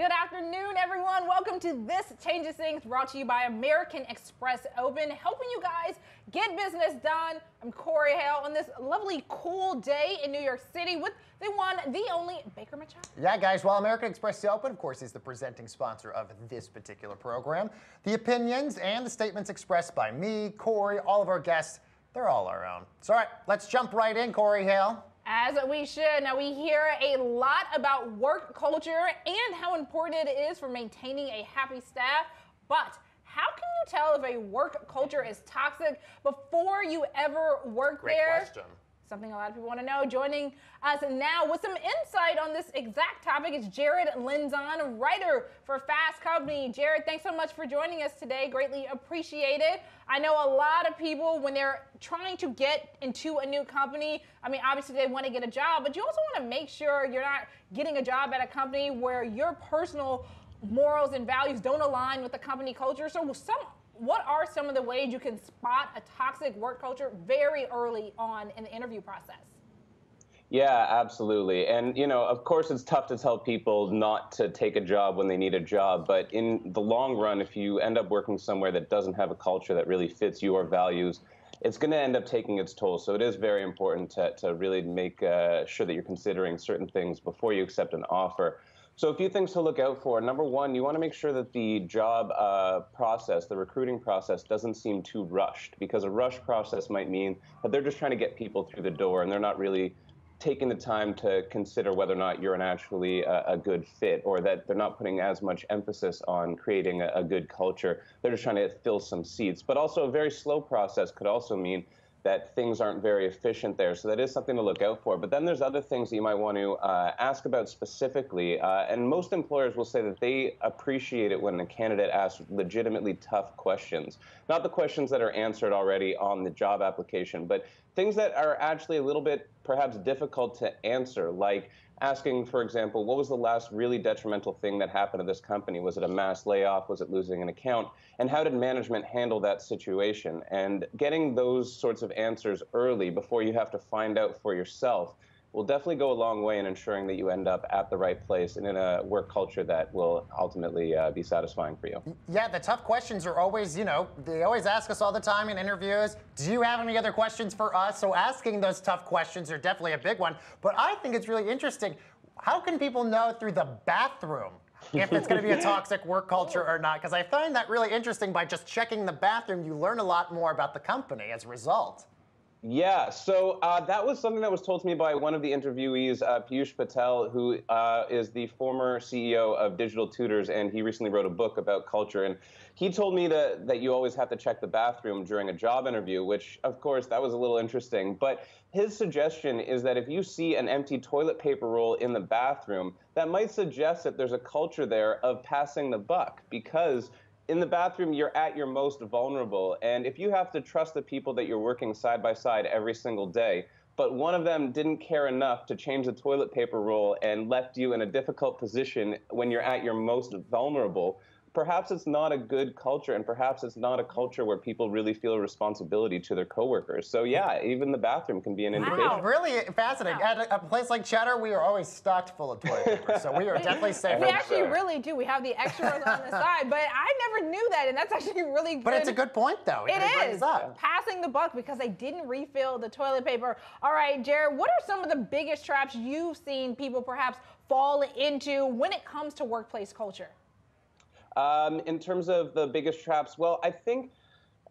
Good afternoon, everyone. Welcome to This Changes Things, brought to you by American Express Open, helping you guys get business done. I'm Corey Hale on this lovely, cool day in New York City with the one, the only Baker Machado. Yeah, guys, while American Express Open, of course, is the presenting sponsor of this particular program, the opinions and the statements expressed by me, Corey, all of our guests, they're all our own. So, all right, let's jump right in, Corey Hale. As we should. Now, we hear a lot about work culture and how important it is for maintaining a happy staff, but how can you tell if a work culture is toxic before you ever work Great there? question. Something a lot of people want to know. Joining us now with some insight on this exact topic is Jared Lindzon, writer for Fast Company. Jared, thanks so much for joining us today. Greatly appreciated. I know a lot of people, when they're trying to get into a new company, I mean, obviously they want to get a job, but you also want to make sure you're not getting a job at a company where your personal morals and values don't align with the company culture. So some what are some of the ways you can spot a toxic work culture very early on in the interview process? Yeah, absolutely. And, you know, of course, it's tough to tell people not to take a job when they need a job. But in the long run, if you end up working somewhere that doesn't have a culture that really fits your values, it's going to end up taking its toll. So it is very important to, to really make uh, sure that you're considering certain things before you accept an offer. So a few things to look out for. Number one, you want to make sure that the job uh, process, the recruiting process, doesn't seem too rushed because a rush process might mean that they're just trying to get people through the door and they're not really taking the time to consider whether or not you're an actually a, a, good fit or that they're not putting as much emphasis on creating a, a good culture. They're just trying to fill some seats. But also a very slow process could also mean that things aren't very efficient there. So that is something to look out for. But then there's other things that you might want to uh, ask about specifically. Uh, and most employers will say that they appreciate it when a candidate asks legitimately tough questions. Not the questions that are answered already on the job application, but things that are actually a little bit perhaps difficult to answer, like asking, for example, what was the last really detrimental thing that happened to this company? Was it a mass layoff? Was it losing an account? And how did management handle that situation? And getting those sorts of answers early before you have to find out for yourself will definitely go a long way in ensuring that you end up at the right place and in a work culture that will ultimately uh, be satisfying for you. Yeah, the tough questions are always, you know, they always ask us all the time in interviews, do you have any other questions for us? So asking those tough questions are definitely a big one. But I think it's really interesting. How can people know through the bathroom if it's going to be a toxic work culture or not? Because I find that really interesting by just checking the bathroom, you learn a lot more about the company as a result. Yeah, so uh, that was something that was told to me by one of the interviewees, uh, Piyush Patel, who uh, is the former CEO of Digital Tutors, and he recently wrote a book about culture. And he told me to, that you always have to check the bathroom during a job interview, which, of course, that was a little interesting. But his suggestion is that if you see an empty toilet paper roll in the bathroom, that might suggest that there's a culture there of passing the buck because in the bathroom, you're at your most vulnerable. And if you have to trust the people that you're working side by side every single day, but one of them didn't care enough to change the toilet paper roll and left you in a difficult position when you're at your most vulnerable, perhaps it's not a good culture and perhaps it's not a culture where people really feel a responsibility to their coworkers. So yeah, even the bathroom can be an indication. Wow, really fascinating. At a, a, place like Cheddar, we are always stocked full of toilet paper, so we are definitely safe. We actually really do. We have the extra extras on the side, but I never knew that, and that's actually really good. But it's a good point, though. It, it is. Passing the buck because they didn't refill the toilet paper. All right, Jared, what are some of the biggest traps you've seen people perhaps fall into when it comes to workplace culture? Um, in terms of the biggest traps, well, I think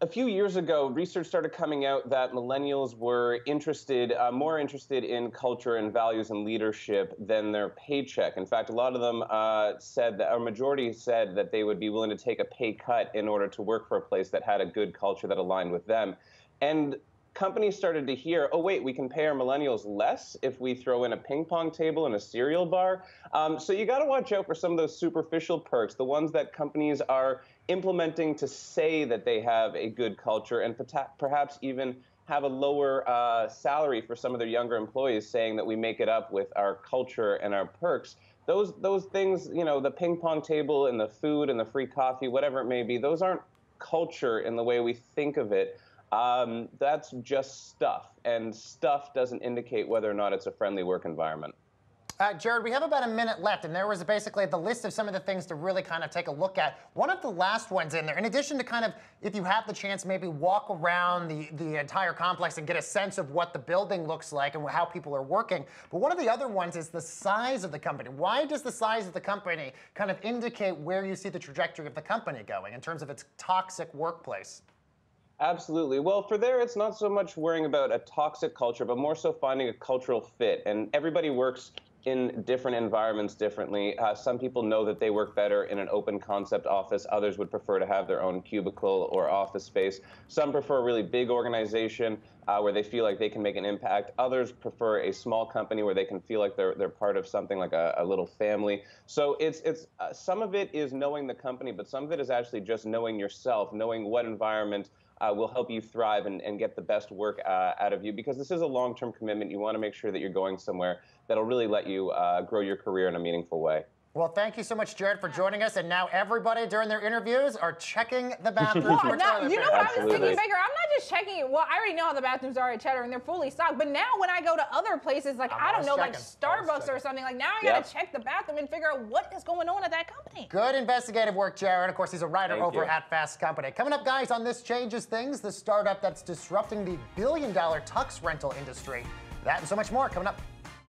a few years ago, research started coming out that millennials were interested, uh, more interested in culture and values and leadership than their paycheck. In fact, a lot of them uh, said that, or majority said that they would be willing to take a pay cut in order to work for a place that had a good culture that aligned with them. And companies started to hear, oh, wait, we can pay our millennials less if we throw in a ping pong table and a cereal bar. Um, so you got to watch out for some of those superficial perks, the ones that companies are implementing to say that they have a good culture and perhaps even have a lower uh, salary for some of their younger employees, saying that we make it up with our culture and our perks. Those those things, you know, the ping pong table and the food and the free coffee, whatever it may be, those aren't culture in the way we think of it. Um, that's just stuff, and stuff doesn't indicate whether or not it's a friendly work environment. Uh, Jared, we have about a minute left, and there was basically the list of some of the things to really kind of take a look at. One of the last ones in there, in addition to kind of, if you have the chance, maybe walk around the, the entire complex and get a sense of what the building looks like and how people are working. But one of the other ones is the size of the company. Why does the size of the company kind of indicate where you see the trajectory of the company going in terms of its toxic workplace? Absolutely. Well, for there, it's not so much worrying about a toxic culture, but more so finding a cultural fit. And everybody works in different environments differently. Uh, some people know that they work better in an open concept office. Others would prefer to have their own cubicle or office space. Some prefer a really big organization uh, where they feel like they can make an impact. Others prefer a small company where they can feel like they're they're part of something like a, a little family. So it's it's uh, some of it is knowing the company, but some of it is actually just knowing yourself, knowing what environment uh, will help you thrive and, and get the best work uh, out of you because this is a long term commitment. You want to make sure that you're going somewhere that'll really let you uh, grow your career in a meaningful way. Well, thank you so much, Jared, for joining us. And now everybody during their interviews are checking the bathrooms. well, now, you know what Absolutely. I was thinking, Baker? I'm not just checking it. Well, I already know how the bathrooms are at Cheddar and they're fully stocked. But now when I go to other places, like, I'm I don't know, like checking. Always Starbucks or something, like now I got to check the bathroom and figure out what is going on at that company. Good investigative work, Jared. Of course, he's a writer Thank over you. at Fast Company. Coming up, guys, on This Changes Things, the startup that's disrupting the billion dollar tux rental industry. That and so much more coming up